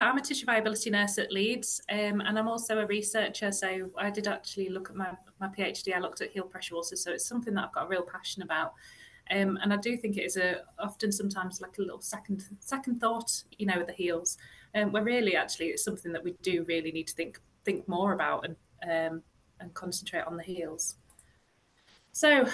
I'm a tissue viability nurse at Leeds, um, and I'm also a researcher. So I did actually look at my, my PhD. I looked at heel pressure ulcers, so it's something that I've got a real passion about. Um, and I do think it is a often sometimes like a little second second thought, you know, with the heels. Um, where really actually it's something that we do really need to think think more about and um, and concentrate on the heels. So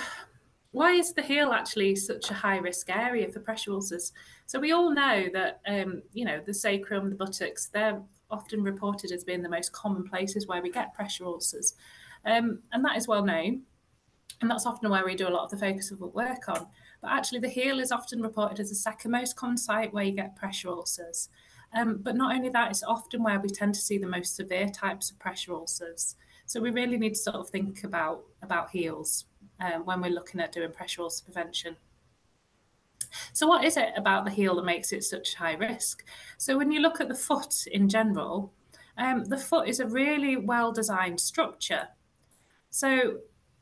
why is the heel actually such a high risk area for pressure ulcers? So we all know that um, you know the sacrum, the buttocks, they're often reported as being the most common places where we get pressure ulcers, um, and that is well known. And that's often where we do a lot of the focus of work on. But actually, the heel is often reported as the second most common site where you get pressure ulcers. Um, but not only that, it's often where we tend to see the most severe types of pressure ulcers. So we really need to sort of think about about heels um, when we're looking at doing pressure ulcer prevention. So what is it about the heel that makes it such high risk? So when you look at the foot in general, um, the foot is a really well designed structure. So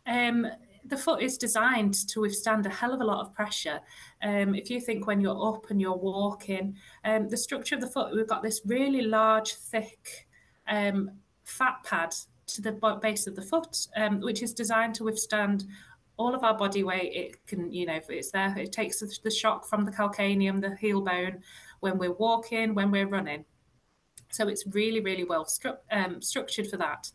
um, the foot is designed to withstand a hell of a lot of pressure. Um, if you think when you're up and you're walking, um, the structure of the foot, we've got this really large, thick um, fat pad to the base of the foot, um, which is designed to withstand all of our body weight. It can, you know, if it's there, it takes the shock from the calcaneum, the heel bone, when we're walking, when we're running. So it's really, really well stru um, structured for that.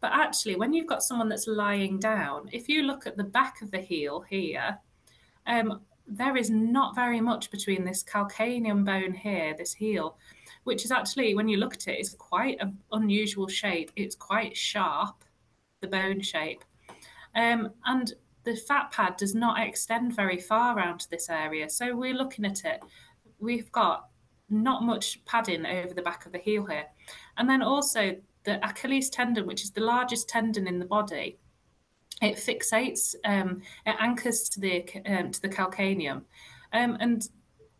But actually, when you've got someone that's lying down, if you look at the back of the heel here, um, there is not very much between this calcaneum bone here, this heel, which is actually, when you look at it, is quite an unusual shape. It's quite sharp, the bone shape. Um, and the fat pad does not extend very far around this area. So we're looking at it. We've got not much padding over the back of the heel here. And then also the Achilles tendon, which is the largest tendon in the body, it fixates, um, it anchors to the um, to the calcaneum, um, and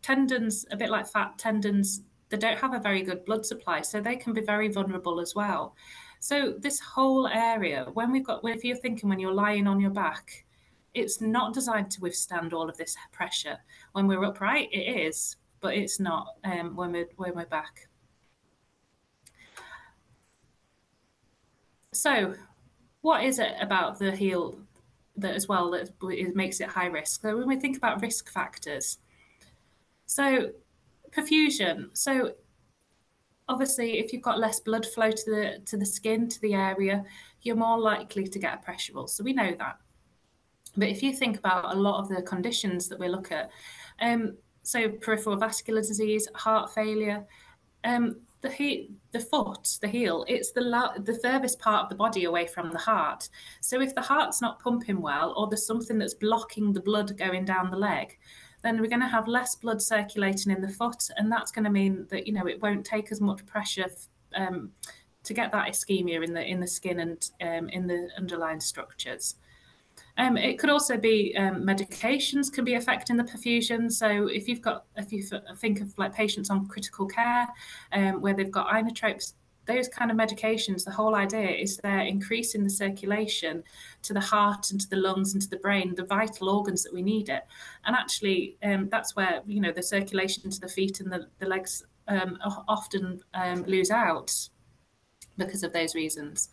tendons, a bit like fat tendons, they don't have a very good blood supply, so they can be very vulnerable as well. So this whole area, when we've got, if you're thinking when you're lying on your back, it's not designed to withstand all of this pressure. When we're upright, it is, but it's not um, when we're when we're back. So, what is it about the heel that as well that makes it high risk? So when we think about risk factors, so perfusion. So obviously, if you've got less blood flow to the to the skin to the area, you're more likely to get a pressure ulcer. So we know that. But if you think about a lot of the conditions that we look at, um, so peripheral vascular disease, heart failure, um, the he- the foot, the heel, it's the la- the furthest part of the body away from the heart. So if the heart's not pumping well, or there's something that's blocking the blood going down the leg, then we're going to have less blood circulating in the foot, and that's going to mean that you know it won't take as much pressure um, to get that ischemia in the in the skin and um, in the underlying structures. Um, it could also be um, medications can be affecting the perfusion. So if you've got, if you think of like patients on critical care, um, where they've got inotropes, those kind of medications, the whole idea is they're increasing the circulation to the heart and to the lungs and to the brain, the vital organs that we need it. And actually, um, that's where you know the circulation to the feet and the, the legs um, often um, lose out because of those reasons.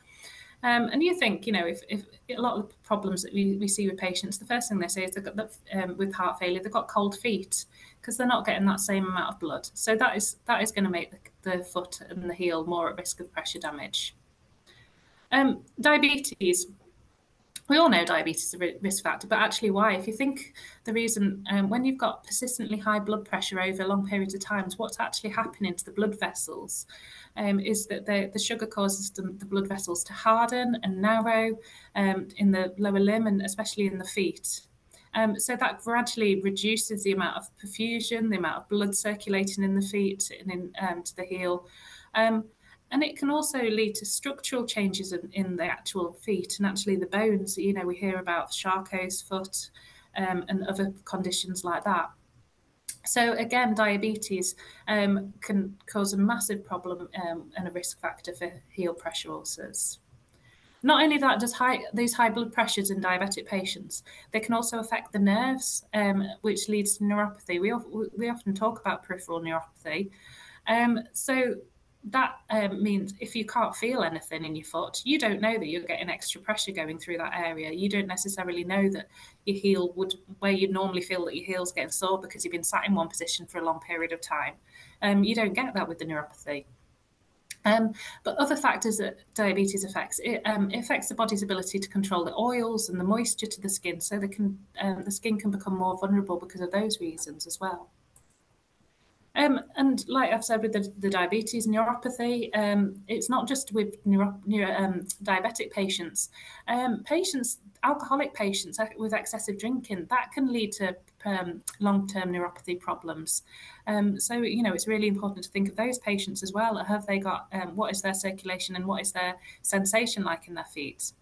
Um, and you think, you know, if, if a lot of the problems that we, we see with patients, the first thing they say is they've got um, with heart failure, they've got cold feet because they're not getting that same amount of blood. So that is that is going to make the, the foot and the heel more at risk of pressure damage. Um, diabetes. We all know diabetes is a risk factor, but actually, why? If you think the reason um, when you've got persistently high blood pressure over long periods of times, what's actually happening to the blood vessels? um, is that the, the sugar causes the, the, blood vessels to harden and narrow um, in the lower limb and especially in the feet. Um, so that gradually reduces the amount of perfusion, the amount of blood circulating in the feet and in, um, to the heel. Um, and it can also lead to structural changes in, in, the actual feet and actually the bones. You know, we hear about Charcot's foot um, and other conditions like that. So again, diabetes um, can cause a massive problem um, and a risk factor for heel pressure ulcers. Not only that, does high, these high blood pressures in diabetic patients, they can also affect the nerves, um, which leads to neuropathy. We, we often talk about peripheral neuropathy. Um, so that um, means if you can't feel anything in your foot, you don't know that you're getting extra pressure going through that area. You don't necessarily know that your heel would, where you'd normally feel that your heel's getting sore because you've been sat in one position for a long period of time. Um, you don't get that with the neuropathy. Um, but other factors that diabetes affects, it, um, affects the body's ability to control the oils and the moisture to the skin, so can, um, the skin can become more vulnerable because of those reasons as well. Um, and like I've said with the, the diabetes neuropathy, um, it's not just with neuro, neuro, um, diabetic patients. Um, patients, alcoholic patients with excessive drinking, that can lead to um, long-term neuropathy problems. Um, so, you know, it's really important to think of those patients as well. Have they got, what is their circulation and what is their sensation like in their feet?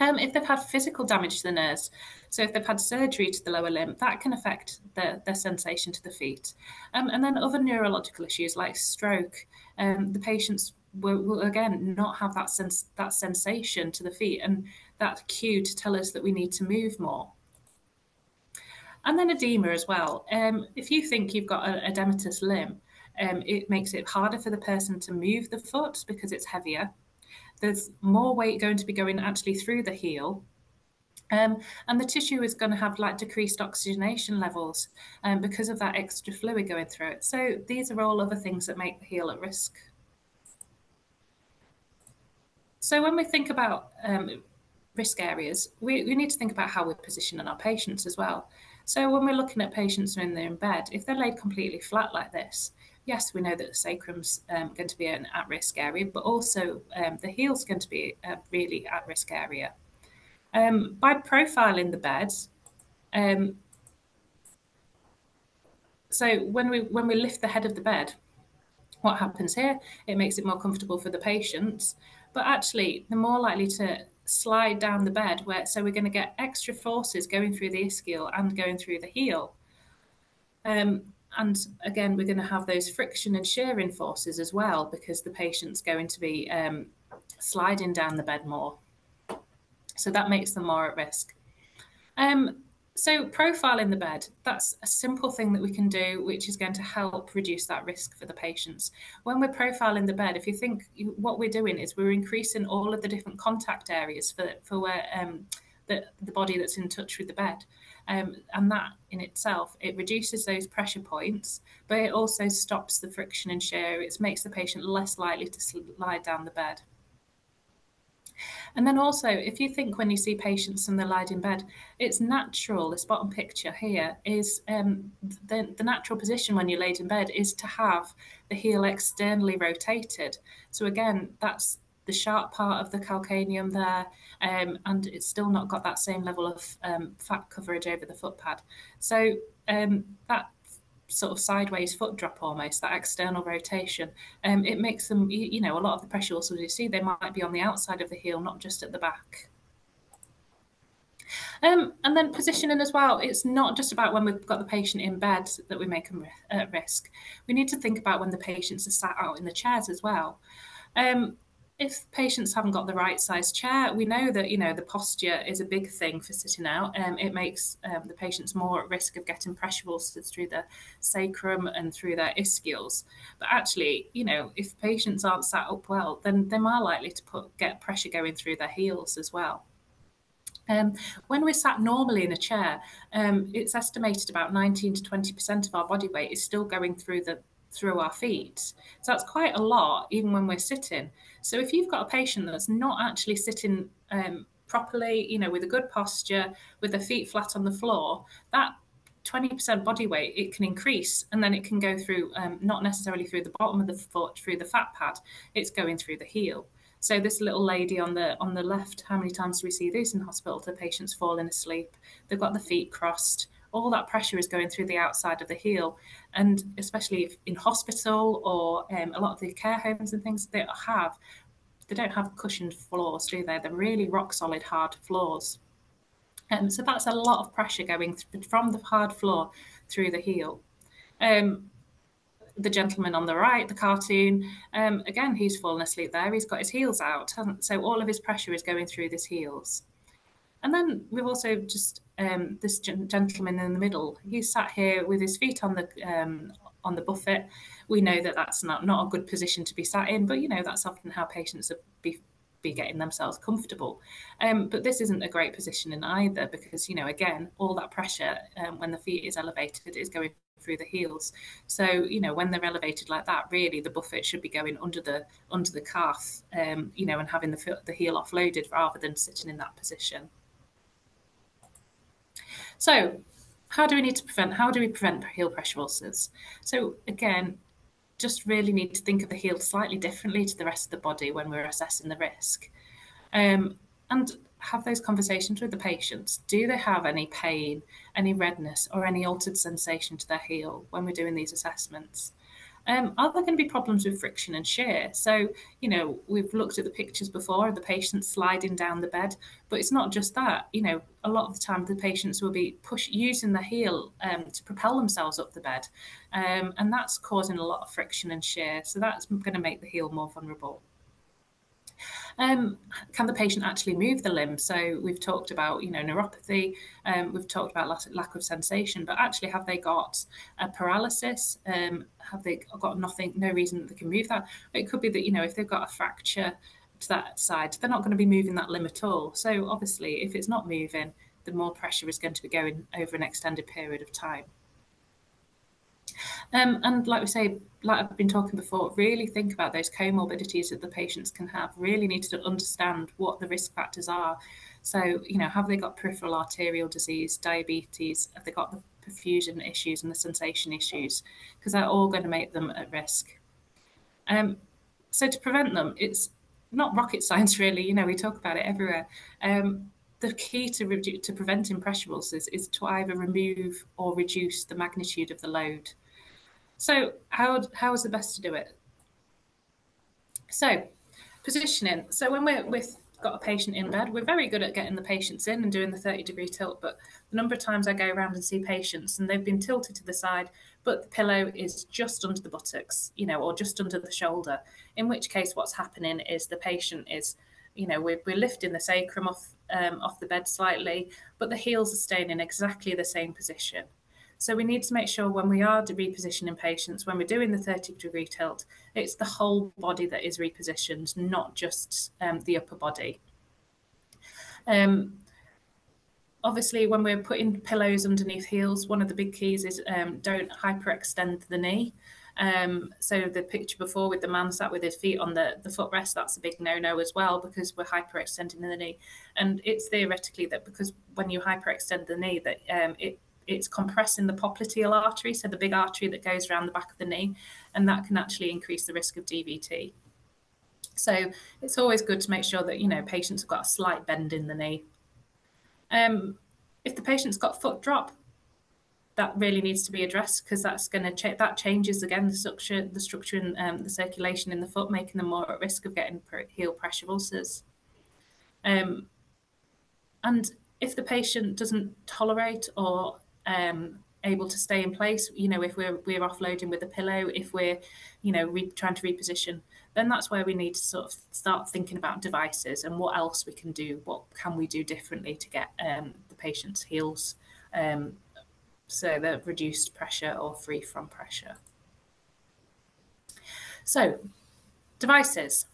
Um, if they've had physical damage to the nerves, so if they've had surgery to the lower limb, that can affect the, their sensation to the feet. Um, and then other neurological issues like stroke, um, the patients will, will, again not have that sense that sensation to the feet and that cue to tell us that we need to move more. And then edema as well. Um, if you think you've got an edematous limb, um, it makes it harder for the person to move the foot because it's heavier there's more weight going to be going actually through the heel. Um, and the tissue is going to have like decreased oxygenation levels um, because of that extra fluid going through it. So these are all other things that make the heel at risk. So when we think about um, risk areas, we, we need to think about how we're positioning our patients as well. So when we're looking at patients when they're in bed, if they're laid completely flat like this, yes, we know that the sacrum's um, going to be an at-risk area, but also um, the heel's going to be a really at-risk area. Um, by profiling the bed, um, so when we when we lift the head of the bed, what happens here? It makes it more comfortable for the patients, but actually they're more likely to slide down the bed where so we're going to get extra forces going through the ischial and going through the heel. Um, and again, we're going to have those friction and shearing forces as well because the patient's going to be um, sliding down the bed more. So that makes them more at risk. Um, so profiling the bed, that's a simple thing that we can do, which is going to help reduce that risk for the patients. When we're profiling the bed, if you think what we're doing is we're increasing all of the different contact areas for, for where um, the, the body that's in touch with the bed. Um, and that in itself, it reduces those pressure points, but it also stops the friction and shear. It makes the patient less likely to slide down the bed. And then also, if you think when you see patients and they're lying in bed, it's natural, this bottom picture here is um, the, the natural position when you're laid in bed is to have the heel externally rotated. So again, that's the sharp part of the calcaneum there, um, and it's still not got that same level of um, fat coverage over the foot pad. So um, that sort of sideways foot drop almost, that external rotation, um, it makes them, you, you, know, a lot of the pressure also you see, they might be on the outside of the heel, not just at the back. Um, and then positioning as well, it's not just about when we've got the patient in bed that we make them at risk. We need to think about when the patients are sat out in the chairs as well. Um, if patients haven't got the right size chair, we know that you know the posture is a big thing for sitting out. Um, it makes um, the patients more at risk of getting pressure ulcers through the sacrum and through their ischials. But actually, you know, if patients aren't sat up well, then they're more likely to put get pressure going through their heels as well. Um, when we're sat normally in a chair, um, it's estimated about 19 to 20% of our body weight is still going through the through our feet. So that's quite a lot, even when we're sitting. So if you've got a patient that's not actually sitting um, properly, you know, with a good posture, with their feet flat on the floor, that 20% body weight, it can increase and then it can go through, um, not necessarily through the bottom of the foot, through the fat pad, it's going through the heel. So this little lady on the on the left, how many times do we see this in hospital? The patients falling asleep, they've got the feet crossed, all that pressure is going through the outside of the heel. And especially if in hospital or um, a lot of the care homes and things they have, they don't have cushioned floors, do they? They're really rock solid, hard floors. Um, so that's a lot of pressure going from the hard floor through the heel. Um, the gentleman on the right, the cartoon, um, again, he's fallen asleep there. He's got his heels out. So all of his pressure is going through his heels. And then we've also just um, this gentleman in the middle. He sat here with his feet on the um, on the buffet. We know that that's not, not a good position to be sat in, but you know, that's often how patients are be, be getting themselves comfortable. Um, but this isn't a great position in either because, you know, again, all that pressure um, when the feet is elevated is going through the heels. So you know when they're elevated like that, really the buffet should be going under the under the calf, um, you know, and having the the heel offloaded rather than sitting in that position. So how do we need to prevent? How do we prevent heel pressure ulcers? So again, just really need to think of the heel slightly differently to the rest of the body when we're assessing the risk. Um, and have those conversations with the patients. Do they have any pain, any redness, or any altered sensation to their heel when we're doing these assessments? Um, are there going to be problems with friction and shear? So, you know, we've looked at the pictures before of the patients sliding down the bed, but it's not just that. You know, a lot of the time the patients will be push using the heel um, to propel themselves up the bed, um, and that's causing a lot of friction and shear. So that's going to make the heel more vulnerable. Um, can the patient actually move the limb? So we've talked about, you know, neuropathy, um, we've talked about lack of sensation, but actually have they got a paralysis? Um, have they got nothing, no reason that they can move that? It could be that, you know, if they've got a fracture to that side, they're not going to be moving that limb at all. So obviously, if it's not moving, the more pressure is going to be going over an extended period of time. Um, and like we say, like I've been talking before, really think about those comorbidities that the patients can have. Really need to understand what the risk factors are. So, you know, have they got peripheral arterial disease, diabetes? Have they got the perfusion issues and the sensation issues? Because they're all going to make them at risk. Um, so to prevent them, it's not rocket science, really. You know, we talk about it everywhere. Um, the key to, to preventing pressure ulcers is to either remove or reduce the magnitude of the load. So how, how is the best to do it? So positioning. So when we're with got a patient in bed, we're very good at getting the patients in and doing the 30 degree tilt. But the number of times I go around and see patients and they've been tilted to the side, but the pillow is just under the buttocks, you know, or just under the shoulder. In which case, what's happening is the patient is, you know, we're, we're lifting the sacrum off um, off the bed slightly, but the heels are staying in exactly the same position. So we need to make sure when we are repositioning patients, when we're doing the 30 degree tilt, it's the whole body that is repositioned, not just um, the upper body. Um, obviously, when we're putting pillows underneath heels, one of the big keys is um, don't hyperextend the knee. Um, so the picture before with the man sat with his feet on the, the footrest, that's a big no-no as well because we're hyperextending the knee. And it's theoretically that because when you hyperextend the knee, that um, it it's compressing the popliteal artery, so the big artery that goes around the back of the knee, and that can actually increase the risk of DVT. So it's always good to make sure that you know patients have got a slight bend in the knee. Um, if the patient's got foot drop, that really needs to be addressed because that's going to that changes again the structure, the structure and um, the circulation in the foot, making them more at risk of getting heel pressure ulcers. Um, and if the patient doesn't tolerate or um, able to stay in place. You know, if we're we're offloading with a pillow, if we're, you know, re- trying to reposition, then that's where we need to sort of start thinking about devices and what else we can do. What can we do differently to get um, the patient's heels um, so they're reduced pressure or free from pressure. So, devices.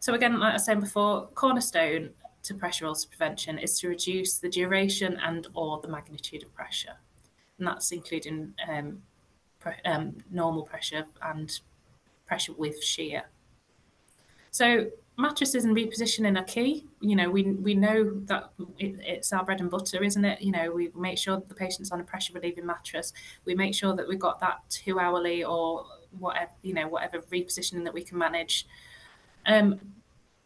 So again, like I was saying before, cornerstone to pressure ulcer prevention is to reduce the duration and or the magnitude of pressure and that's including um, pre- um, normal pressure and pressure with shear. So mattresses and repositioning are key. You know, we we know that it, it's our bread and butter, isn't it? You know, we make sure that the patient's on a pressure relieving mattress. We make sure that we've got that two hourly or whatever you know whatever repositioning that we can manage. Um,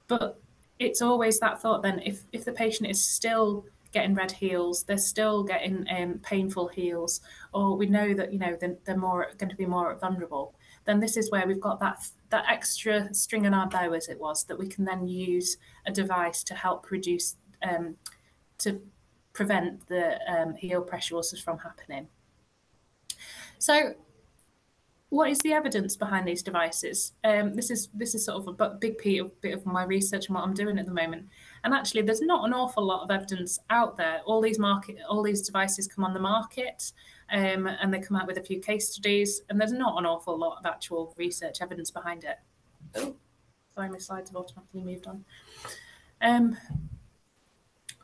but it's always that thought. Then, if if the patient is still getting red heels, they're still getting um, painful heels, or we know that you know they're, they're more going to be more vulnerable. Then this is where we've got that that extra string in our bow, as it was, that we can then use a device to help reduce um, to prevent the um, heel pressure ulcers from happening. So what is the evidence behind these devices? Um, this is this is sort of a big piece a bit of my research and what I'm doing at the moment. And actually, there's not an awful lot of evidence out there. All these market, all these devices come on the market, um, and they come out with a few case studies, and there's not an awful lot of actual research evidence behind it. Oh, sorry, my slides have automatically moved on. Um,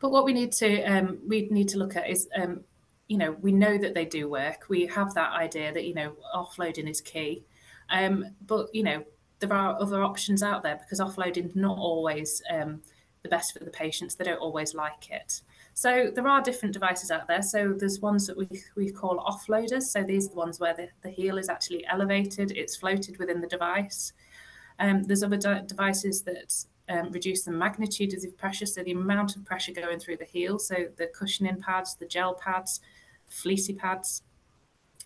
but what we need to um, we need to look at is um, you know, we know that they do work. We have that idea that, you know, offloading is key. Um, but, you know, there are other options out there because offloading is not always um, the best for the patients. They don't always like it. So there are different devices out there. So there's ones that we, we call offloaders. So these are the ones where the, the heel is actually elevated, it's floated within the device. Um, there's other de devices that um, reduce the magnitude of the pressure, so the amount of pressure going through the heel, so the cushioning pads, the gel pads, fleecy pads.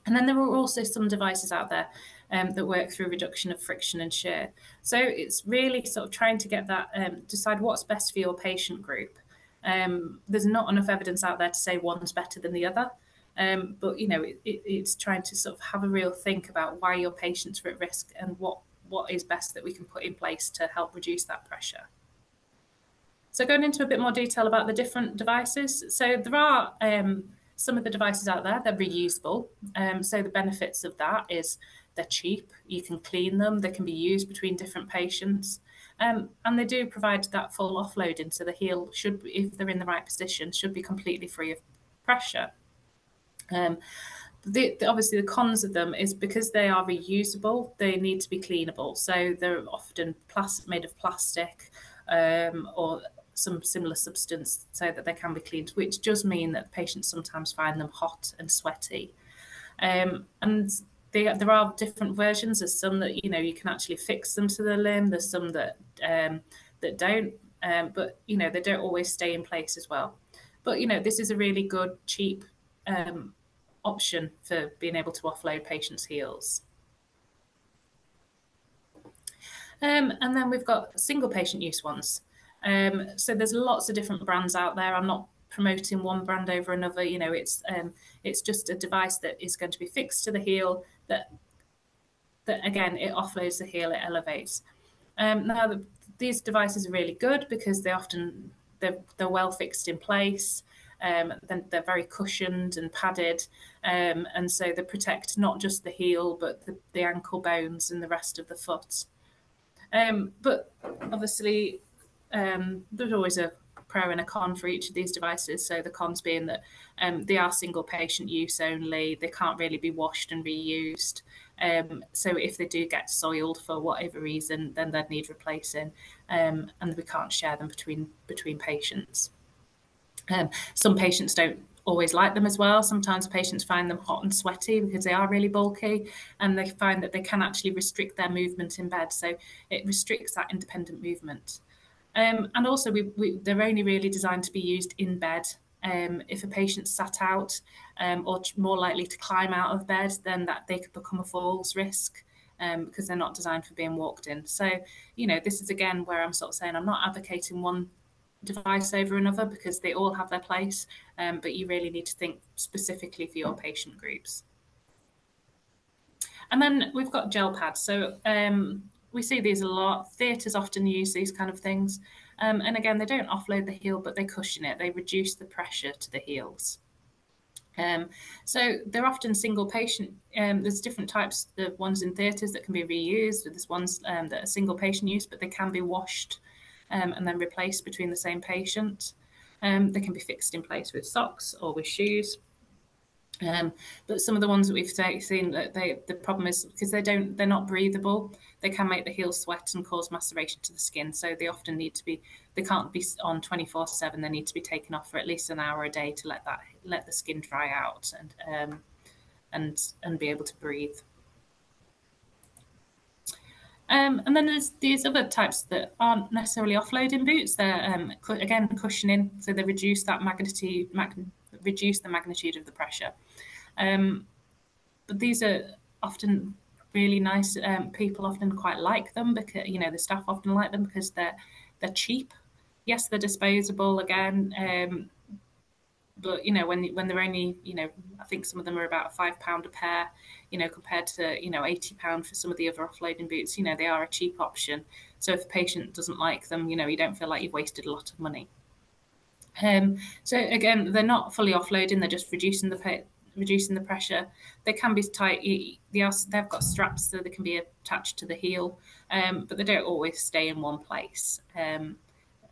And then there are also some devices out there um, that work through reduction of friction and shear. So it's really sort of trying to get that, um, decide what's best for your patient group. Um, there's not enough evidence out there to say one's better than the other. Um, but you know, it, it, it's trying to sort of have a real think about why your patients are at risk and what what is best that we can put in place to help reduce that pressure. So going into a bit more detail about the different devices. So there are um, some of the devices out there, they're reusable. Um, so the benefits of that is they're cheap, you can clean them, they can be used between different patients. Um, and they do provide that full offloading, so the heel should, if they're in the right position, should be completely free of pressure. Um, the, the, obviously the cons of them is because they are reusable, they need to be cleanable. So they're often made of plastic um, or some similar substance so that they can be cleaned, which does mean that patients sometimes find them hot and sweaty. Um, and they, there are different versions. There's some that you know you can actually fix them to the limb. There's some that um, that don't, um, but you know they don't always stay in place as well. But you know this is a really good, cheap um, option for being able to offload patients' heels. Um, and then we've got single patient use ones. Um, so there's lots of different brands out there. I'm not promoting one brand over another. You know, it's um, it's just a device that is going to be fixed to the heel that that again it offloads the heel, it elevates. Um, now the, these devices are really good because they often they're, they're well fixed in place. Um, then they're very cushioned and padded, um, and so they protect not just the heel but the, the ankle bones and the rest of the foot. Um, but obviously, um, there's always a pro and a con for each of these devices. So the cons being that um, they are single patient use only, they can't really be washed and reused. Um, so if they do get soiled for whatever reason, then they'd need replacing, um, and we can't share them between between patients. Um, some patients don't always like them as well. Sometimes patients find them hot and sweaty because they are really bulky and they find that they can actually restrict their movement in bed. So it restricts that independent movement. Um, and also, we, we, they're only really designed to be used in bed. Um, if a patient's sat out um, or more likely to climb out of bed, then that they could become a falls risk um, because they're not designed for being walked in. So, you know, this is again where I'm sort of saying I'm not advocating one device over another because they all have their place, um, but you really need to think specifically for your patient groups. And then we've got gel pads. So um, we see these a lot. Theatres often use these kind of things. Um, and again, they don't offload the heel, but they cushion it. They reduce the pressure to the heels. Um, so they're often single patient. Um, there's different types. The ones in theatres that can be reused. There's ones um, that are single patient use, but they can be washed um, and then replaced between the same patient. Um, they can be fixed in place with socks or with shoes. Um, but some of the ones that we've seen that they the problem is because they don't they're not breathable they can make the heel sweat and cause maceration to the skin. So they often need to be they can't be on 24 7 they need to be taken off for at least an hour a day to let that let the skin dry out and um, and and be able to breathe. Um, and then there's these other types that aren't necessarily offloading boots. They're um, again cushioning so they reduce that magnitude mag- reduce the magnitude of the pressure um, but these are often really nice. Um, people often quite like them because you know the staff often like them because they're they're cheap. Yes, they're disposable again, um, but you know when when they're only you know I think some of them are about five pound a pair, you know compared to you know eighty pound for some of the other offloading boots. You know they are a cheap option. So if the patient doesn't like them, you know you don't feel like you've wasted a lot of money. Um, so again, they're not fully offloading; they're just reducing the reducing the pressure. They can be tight. They are, they've got straps so they can be attached to the heel, um, but they don't always stay in one place. Um,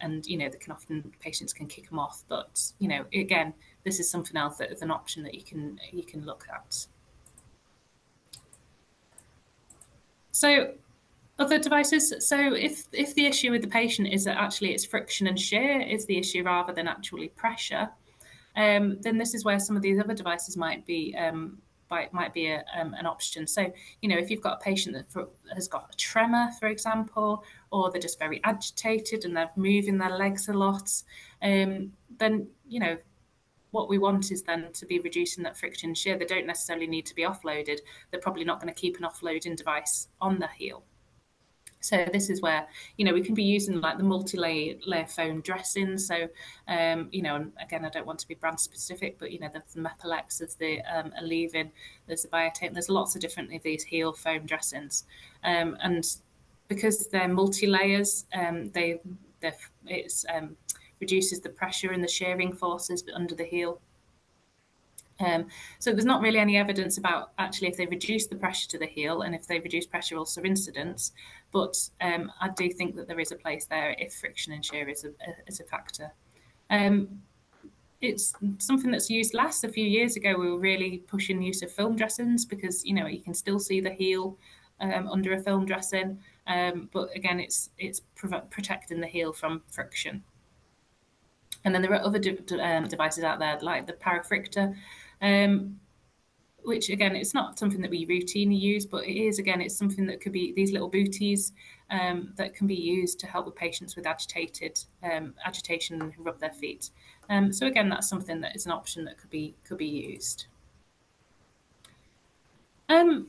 and you know, they can often patients can kick them off. But you know, again, this is something else that is an option that you can you can look at. So other devices. So if if the issue with the patient is that actually it's friction and shear is the issue rather than actually pressure, um, then this is where some of these other devices might be um, might be a, um, an option. So, you know, if you've got a patient that for, has got a tremor, for example, or they're just very agitated and they're moving their legs a lot, um, then, you know, what we want is then to be reducing that friction shear. They don't necessarily need to be offloaded. They're probably not going to keep an offloading device on the heel. So this is where you know we can be using like the multi-layer layer foam dressing. So um, you know, and again, I don't want to be brand specific, but you know, there's the Mepilex, there's the um, Allevyn, there's the Biatain, there's lots of different of these heel foam dressings, um, and because they're multi-layers, um, they it's um, reduces the pressure and the shearing forces under the heel um, so there's not really any evidence about actually if they reduce the pressure to the heel and if they reduce pressure ulcer incidence, but um, I do think that there is a place there if friction and shear is a, is a factor. Um, it's something that's used less. A few years ago, we were really pushing use of film dressings because you know you can still see the heel um, under a film dressing, um, but again, it's it's protecting the heel from friction. And then there are other de um, devices out there like the Parafricta, um, which again, it's not something that we routinely use, but it is again, it's something that could be these little booties um, that can be used to help with patients with agitated um, agitation and rub their feet. Um, so again, that's something that is an option that could be could be used. Um,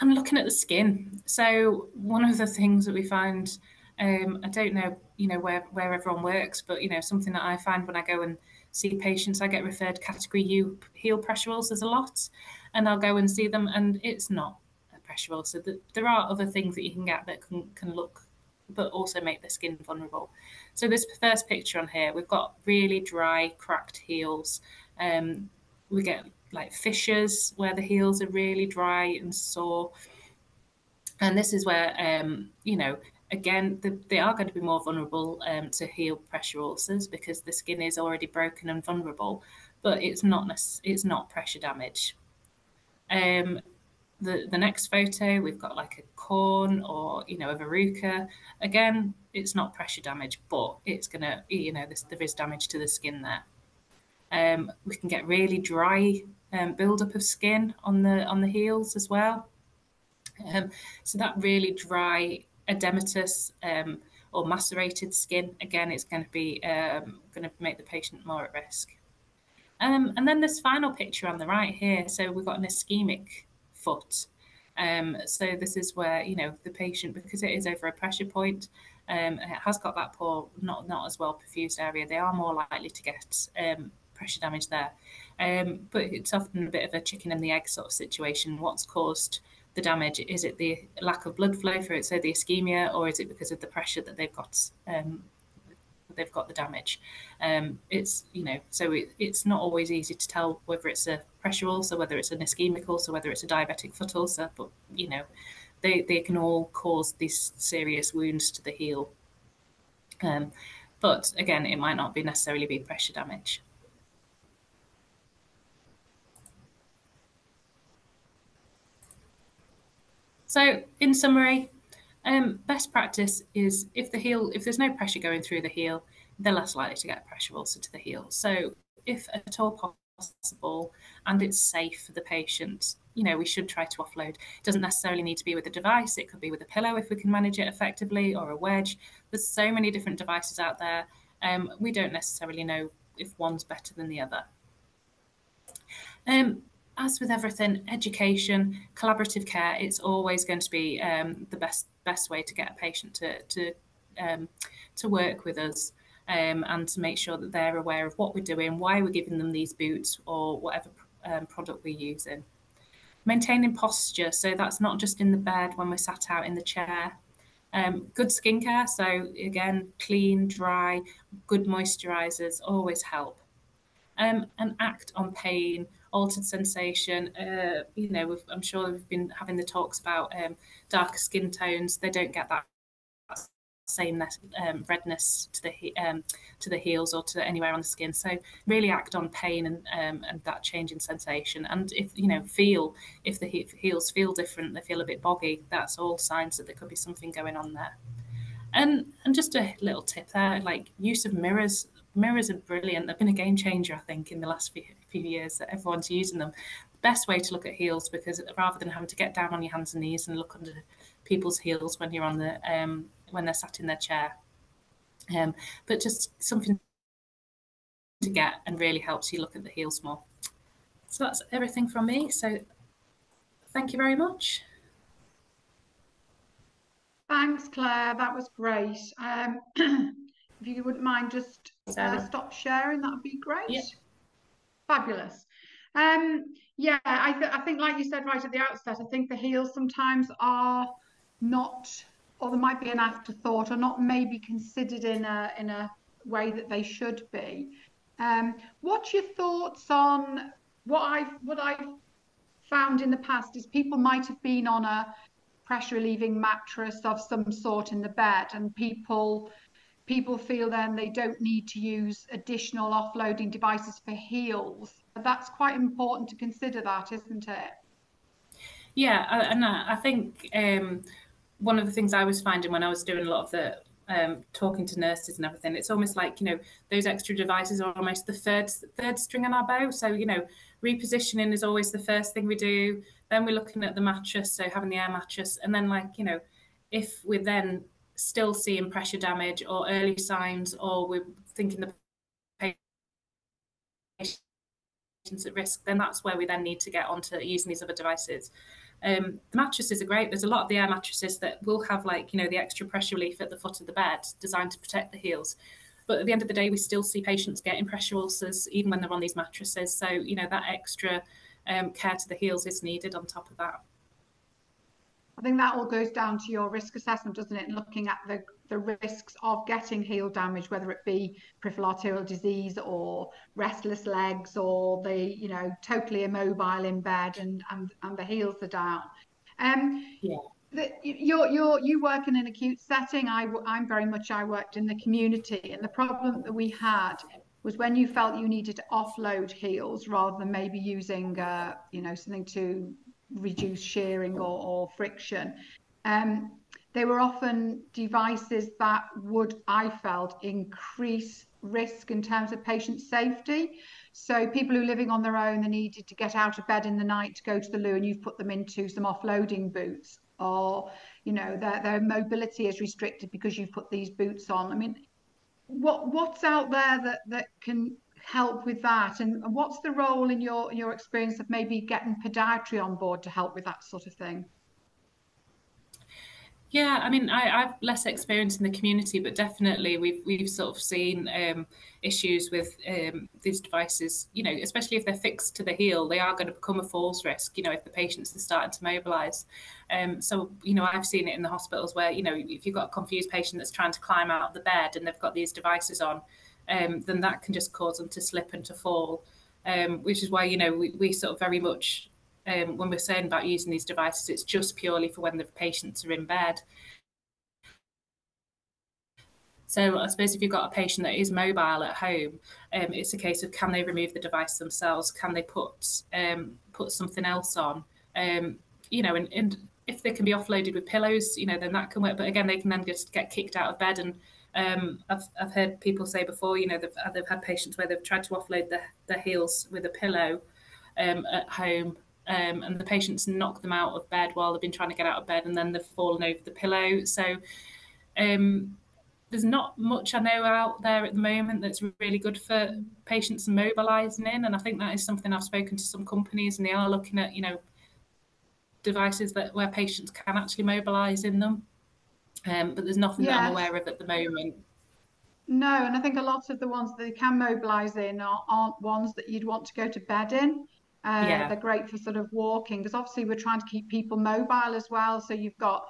I'm looking at the skin. So one of the things that we find, um, I don't know, you know, where where everyone works, but you know, something that I find when I go and see patients. I get referred category U heel pressure ulcers a lot, and I'll go and see them, and it's not a pressure ulcer. There are other things that you can get that can, can look, but also make the skin vulnerable. So this first picture on here, we've got really dry, cracked heels. Um, we get like fissures where the heels are really dry and sore. And this is where, um, you know, again, the, they are going to be more vulnerable um, to heel pressure ulcers because the skin is already broken and vulnerable, but it's not it's not pressure damage. Um, the the next photo, we've got like a corn or you know a verruca. Again, it's not pressure damage, but it's gonna you know this, there is damage to the skin there. Um, we can get really dry um, buildup of skin on the on the heels as well. Um, so that really dry edematous um, or macerated skin, again, it's going to be um, going to make the patient more at risk. Um, and then this final picture on the right here, so we've got an ischemic foot. Um, so this is where, you know, the patient, because it is over a pressure point, um, it has got that poor, not, not as well perfused area, they are more likely to get um, pressure damage there. Um, but it's often a bit of a chicken and the egg sort of situation. What's caused the damage? Is it the lack of blood flow for it, so the ischemia, or is it because of the pressure that they've got? Um, they've got the damage. Um, it's you know, so it, it's not always easy to tell whether it's a pressure ulcer, whether it's an ischemic ulcer, whether it's a diabetic foot ulcer. But you know, they they can all cause these serious wounds to the heel. Um, but again, it might not be necessarily be pressure damage. So in summary, um, best practice is if the heel, if there's no pressure going through the heel, they're less likely to get pressure ulcer to the heel. So if at all possible and it's safe for the patient, you know, we should try to offload. It doesn't necessarily need to be with a device. It could be with a pillow if we can manage it effectively or a wedge. There's so many different devices out there. Um, we don't necessarily know if one's better than the other. Um, as with everything, education, collaborative care, it's always going to be um, the best best way to get a patient to to um, to work with us. um, and to make sure that they're aware of what we're doing, why we're giving them these boots or whatever um, product we're using. Maintaining posture, so that's not just in the bed when we're sat out in the chair. Um, good skincare, so again, clean, dry, good moisturizers always help. Um, and act on pain, altered sensation. Uh, you know, I'm sure we've been having the talks about um, darker skin tones. They don't get that same um, redness to the um, to the heels or to anywhere on the skin. So really act on pain and um, and that change in sensation. And if you know feel if the heels feel different, they feel a bit boggy. That's all signs that there could be something going on there. And and just a little tip there, like use of mirrors. Mirrors are brilliant. They've been a game changer, I think, in the last few, few years that everyone's using them. Best way to look at heels because rather than having to get down on your hands and knees and look under people's heels when you're on the um, when they're sat in their chair. Um, but just something to get and really helps you look at the heels more. So that's everything from me. So thank you very much. Thanks, Clare. That was great. Um, if you wouldn't mind just uh, stop sharing, that would be great. Yeah. Fabulous. Um, yeah, I, th I think, like you said right at the outset, I think the heels sometimes are not or there might be an afterthought or not maybe considered in a in a way that they should be. Um, what's your thoughts on what I've what I've found in the past is people might have been on a pressure relieving mattress of some sort in the bed and people people feel then they don't need to use additional offloading devices for heels. That's quite important to consider that, isn't it? Yeah, and I think um, one of the things I was finding when I was doing a lot of the um, talking to nurses and everything, it's almost like you know those extra devices are almost the third third string on our bow. So you know repositioning is always the first thing we do. Then we're looking at the mattress, so having the air mattress, and then like you know if we're then still seeing pressure damage or early signs, or we're thinking the patient's at risk, then that's where we then need to get onto using these other devices. Um, the mattresses are great. There's a lot of the air mattresses that will have like you know the extra pressure relief at the foot of the bed, designed to protect the heels. But at the end of the day, we still see patients getting pressure ulcers even when they're on these mattresses. So you know that extra um, care to the heels is needed on top of that. I think that all goes down to your risk assessment, doesn't it? And looking at the, the risks of getting heel damage, whether it be peripheral arterial disease or restless legs or the, you know, totally immobile in bed and, and, and the heels are down. Um, yeah. The, you're, you're, you work in an acute setting. I, I'm very much, I worked in the community. And the problem that we had was when you felt you needed to offload heels rather than maybe using, uh, you know, something to reduce shearing or, or friction. Um, they were often devices that would, I felt, increase risk in terms of patient safety. So people who are living on their own, they needed to get out of bed in the night to go to the loo, and you've put them into some offloading boots, or you know their their mobility is restricted because you've put these boots on. I mean, what what's out there that that can help with that? And what's the role in your your experience of maybe getting podiatry on board to help with that sort of thing? Yeah, I mean, I, I've less experience in the community, but definitely we've we've sort of seen um, issues with um, these devices. You know, especially if they're fixed to the heel, they are going to become a falls risk. You know, if the patients are starting to mobilise. Um, so, you know, I've seen it in the hospitals where you know if you've got a confused patient that's trying to climb out of the bed and they've got these devices on, um, then that can just cause them to slip and to fall. Um, which is why you know we, we sort of very much um, when we're saying about using these devices, it's just purely for when the patients are in bed. So I suppose if you've got a patient that is mobile at home, um, it's a case of can they remove the device themselves? Can they put um, put something else on? Um, you know, and, and if they can be offloaded with pillows, you know, then that can work. But again, they can then just get kicked out of bed. And um, I've, I've heard people say before, you know, they've, they've had patients where they've tried to offload their, their heels with a pillow um, at home um, and the patients knock them out of bed while they've been trying to get out of bed and then they've fallen over the pillow. So um, there's not much I know out there at the moment that's really good for patients mobilising in. And I think that is something I've spoken to some companies and they are looking at, you know, devices that where patients can actually mobilise in them. Um, but there's nothing yes. that I'm aware of at the moment. No, and I think a lot of the ones that they can mobilise in are, not ones that you'd want to go to bed in. Uh, yeah. They're great for sort of walking because obviously we're trying to keep people mobile as well. So you've got,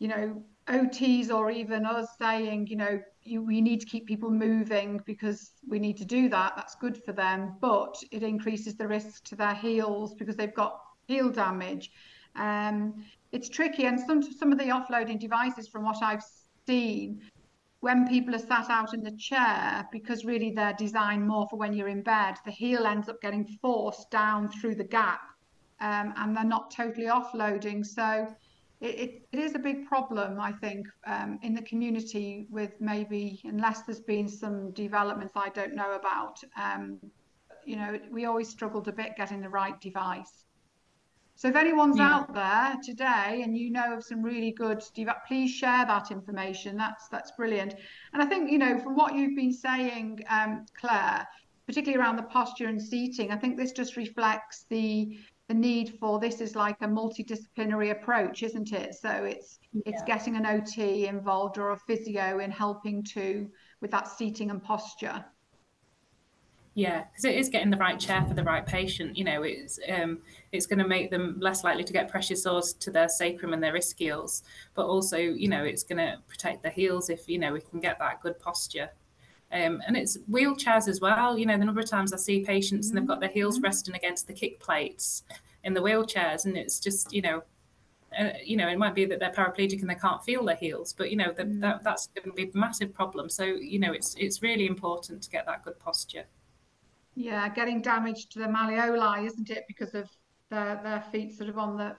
you know, OTs or even us saying, you know, you, we need to keep people moving because we need to do that. That's good for them, but it increases the risk to their heels because they've got heel damage. Um, it's tricky, and some some of the offloading devices, from what I've seen, when people are sat out in the chair, because really they're designed more for when you're in bed, the heel ends up getting forced down through the gap, um, and they're not totally offloading. So it, it, it is a big problem, I think, um, in the community with maybe, unless there's been some developments I don't know about, um, you know, we always struggled a bit getting the right device. So if anyone's yeah. out there today and you know of some really good, please share that information. That's that's brilliant. And I think you know from what you've been saying, um, Clare, particularly around the posture and seating, I think this just reflects the the need for this is like a multidisciplinary approach, isn't it? So it's yeah. it's getting an OT involved or a physio in helping to with that seating and posture. Yeah, because it is getting the right chair for the right patient. You know, it's um, it's going to make them less likely to get pressure sores to their sacrum and their ischials, but also, you know, it's going to protect the heels if you know we can get that good posture. Um, and it's wheelchairs as well. You know, the number of times I see patients and they've got their heels mm-hmm. resting against the kick plates in the wheelchairs, and it's just, you know, uh, you know, it might be that they're paraplegic and they can't feel their heels, but you know, the, mm. that, that's going to be a massive problem. So, you know, it's it's really important to get that good posture. Yeah, getting damage to the malleoli, isn't it, because of their their feet sort of on the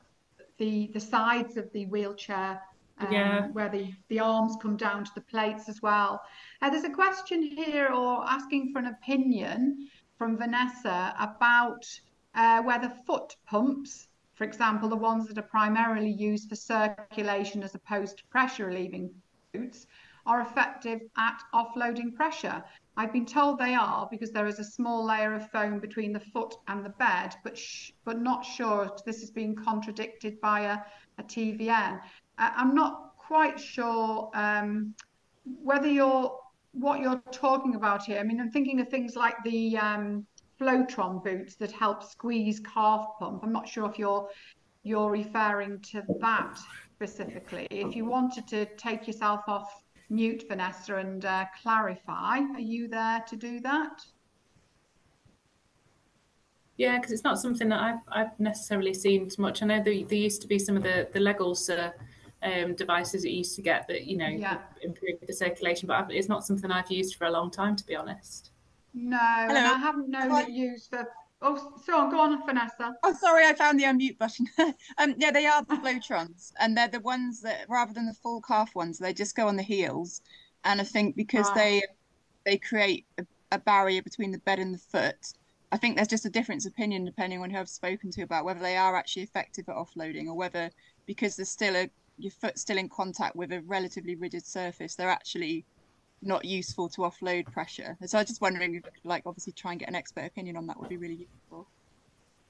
the the sides of the wheelchair um, yeah. where the, the arms come down to the plates as well. Uh, there's a question here or asking for an opinion from Vanessa about uh, whether foot pumps, for example, the ones that are primarily used for circulation as opposed to pressure relieving boots, are effective at offloading pressure. I've been told they are because there is a small layer of foam between the foot and the bed, but but not sure this is being contradicted by a, a TVN. I'm not quite sure um, whether you're what you're talking about here. I mean, I'm thinking of things like the um, Flowtron boots that help squeeze calf pump. I'm not sure if you're you're referring to that specifically. If you wanted to take yourself off mute, Vanessa, and uh, clarify, are you there to do that? Yeah, because it's not something that I've, I've necessarily seen too much. I know there, there used to be some of the, the leg ulcer um, devices that you used to get that you know yeah. improve the circulation, but it's not something I've used for a long time, to be honest. No, Hello. and I haven't known it used for. Oh, so go on, Vanessa. Oh, sorry, I found the unmute button. um, yeah, they are the Flowtrons, and they're the ones that, rather than the full calf ones, they just go on the heels. And I think because they they create a, a barrier between the bed and the foot, I think there's just a difference of opinion depending on who I've spoken to about whether they are actually effective at offloading or whether because there's still a your foot still in contact with a relatively rigid surface, they're actually not useful to offload pressure. So I was just wondering if, like, obviously, try and get an expert opinion on that would be really useful.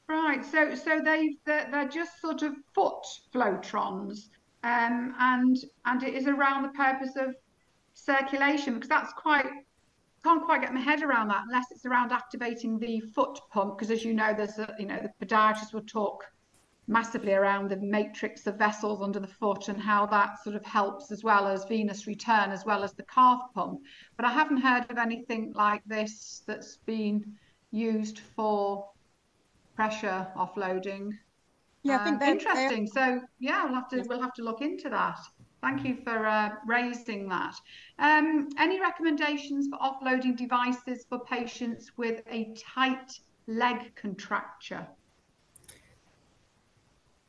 Right. So, so they they're, they're just sort of foot Flowtrons, um, and and it is around the purpose of circulation because that's quite can't quite get my head around that unless it's around activating the foot pump because as you know there's a you know the podiatrist will talk massively around the matrix of vessels under the foot and how that sort of helps as well as venous return as well as the calf pump. But I haven't heard of anything like this that's been used for pressure offloading. Yeah, I think um, interesting. So yeah, we'll have to we'll have to look into that. Thank you for uh, raising that. Um, any recommendations for offloading devices for patients with a tight leg contracture?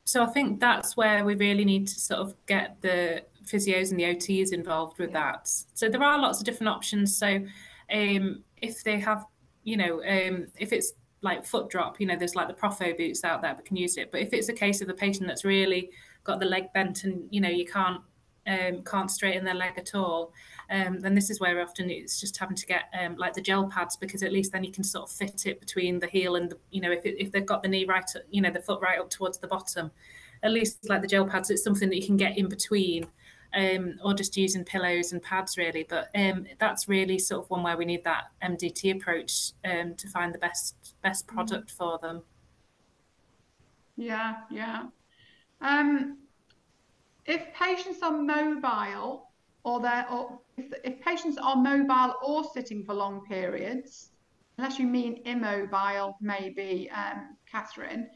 So I think that's where we really need to sort of get the physios and the OTs involved with yeah. that. So there are lots of different options. So um, if they have, you know, um, if it's like foot drop, you know, there's like the PRAFO boots out there that can use it. But if it's a case of a patient that's really got the leg bent and you know you can't um, can't straighten their leg at all, um, then this is where often it's just having to get um, like the gel pads because at least then you can sort of fit it between the heel and the, you know if, it, if they've got the knee right, you know the foot right up towards the bottom, at least like the gel pads, it's something that you can get in between. um, or just using pillows and pads really. But um, that's really sort of one where we need that MDT approach um, to find the best best mm. product for them. Yeah, yeah. Um, if patients are mobile or they're or if, if patients are mobile or sitting for long periods, unless you mean immobile, maybe, um, Catherine,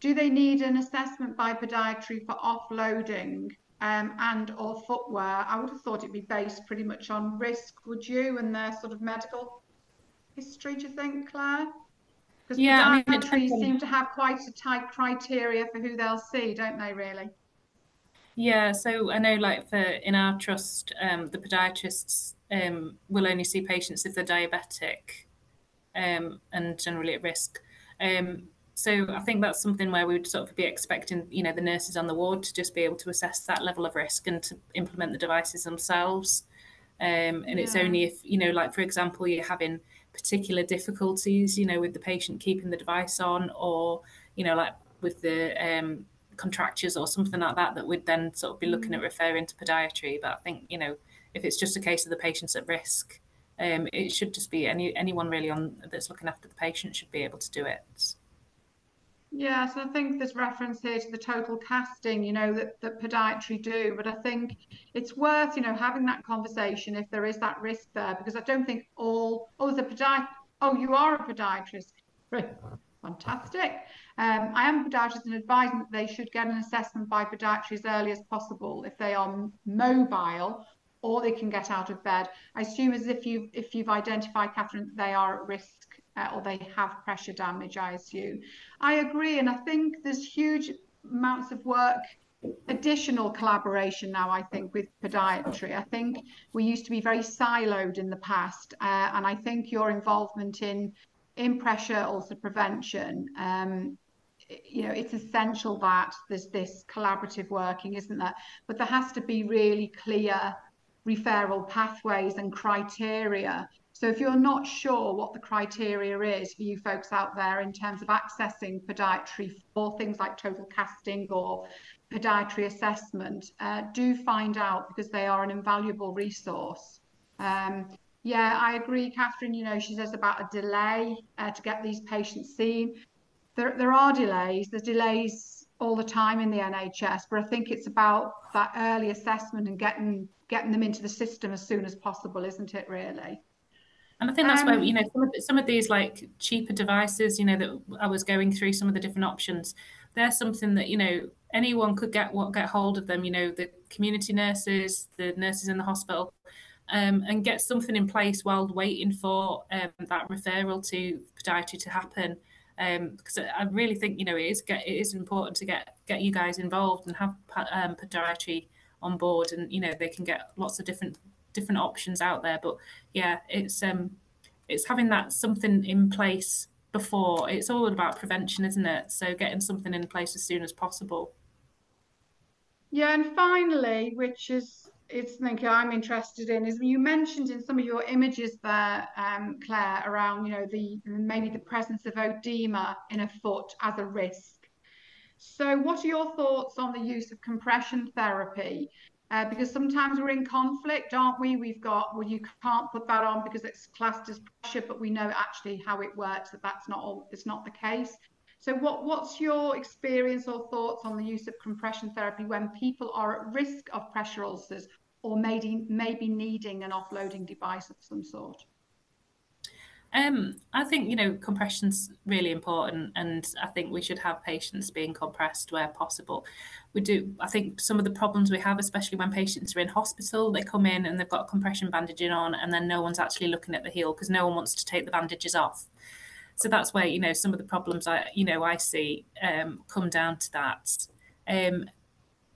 do they need an assessment by podiatry for offloading um, and or footwear? I would have thought it'd be based pretty much on risk, would you, and their sort of medical history, do you think, Clare? Because yeah, podiatry I mean, seem to have quite a tight criteria for who they'll see, don't they, really? Yeah, so I know, like for in our trust, um, the podiatrists um, will only see patients if they're diabetic um, and generally at risk. Um, so I think that's something where we would sort of be expecting, you know, the nurses on the ward to just be able to assess that level of risk and to implement the devices themselves. Um, and yeah. it's only if, you know, like for example, you're having particular difficulties, you know, with the patient keeping the device on, or you know, like with the um, contractures or something like that, that would then sort of be looking at mm. referring to podiatry. But I think, you know, if it's just a case of the patient's at risk, um, it should just be any anyone really on that's looking after the patient should be able to do it. Yeah, so I think there's reference here to the total casting, you know, that, that podiatry do. But I think it's worth, you know, having that conversation if there is that risk there, because I don't think all, oh, the podiatrist, oh, you are a podiatrist. Fantastic. Um, I am podiatrist and advising that they should get an assessment by podiatry as early as possible if they are mobile or they can get out of bed. I assume as if you if you've identified, Catherine, that they are at risk uh, or they have pressure damage. I assume. I agree, and I think there's huge amounts of work additional collaboration now i think with podiatry i think we used to be very siloed in the past uh, and i think your involvement in in pressure ulcer prevention um, you know it's essential that there's this collaborative working isn't there? But there has to be really clear referral pathways and criteria. So if you're not sure what the criteria is for you folks out there in terms of accessing podiatry for things like total casting or podiatry assessment uh, do find out because they are an invaluable resource. Um, yeah, I agree, Catherine. You know, she says about a delay uh, to get these patients seen. There, there are delays. There's delays all the time in the NHS, but I think it's about that early assessment and getting getting them into the system as soon as possible, isn't it? Really. And I think that's um, where you know some of, some of these like cheaper devices, you know, that I was going through some of the different options. They're something that you know anyone could get what get hold of them. You know, the community nurses, the nurses in the hospital um, and get something in place while waiting for um, that referral to podiatry to happen. Um, because I really think you know it is get, it is important to get get you guys involved and have um, podiatry on board, and you know they can get lots of different different options out there. But yeah, it's um it's having that something in place before. It's all about prevention, isn't it? So getting something in place as soon as possible. Yeah, and finally, which is it's something I'm interested in is you mentioned in some of your images there, um, Clare, around you know the maybe the presence of oedema in a foot as a risk. So, what are your thoughts on the use of compression therapy? Uh, because sometimes we're in conflict, aren't we? We've got well, you can't put that on because it's classed as pressure, but we know actually how it works that that's not all. It's not the case. So, what what's your experience or thoughts on the use of compression therapy when people are at risk of pressure ulcers or maybe maybe needing an offloading device of some sort? Um, I think you know compression's really important, and I think we should have patients being compressed where possible. We do. I think some of the problems we have, especially when patients are in hospital, they come in and they've got compression bandaging on, and then no one's actually looking at the heel because no one wants to take the bandages off. So that's where you know some of the problems I you know I see um, come down to that. Um,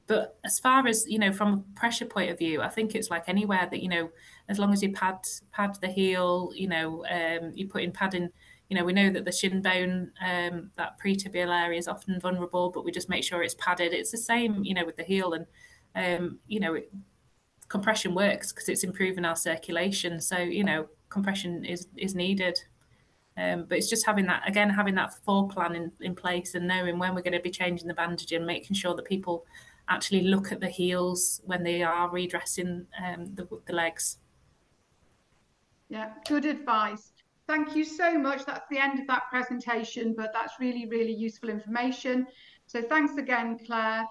but as far as you know from a pressure point of view i think it's like anywhere that you know as long as you pad pad the heel you know um, you put in padding you know we know that the shin bone um, that pretibial area is often vulnerable but we just make sure it's padded. It's the same you know with the heel and um, you know it, compression works because it's improving our circulation. So you know compression is is needed um, but it's just having that again having that plan in, in place and knowing when we're going to be changing the bandage and making sure that people actually look at the heels when they are redressing um, the, the legs. Yeah, good advice. Thank you so much. That's the end of that presentation, but that's really, really useful information. So thanks again, Clare.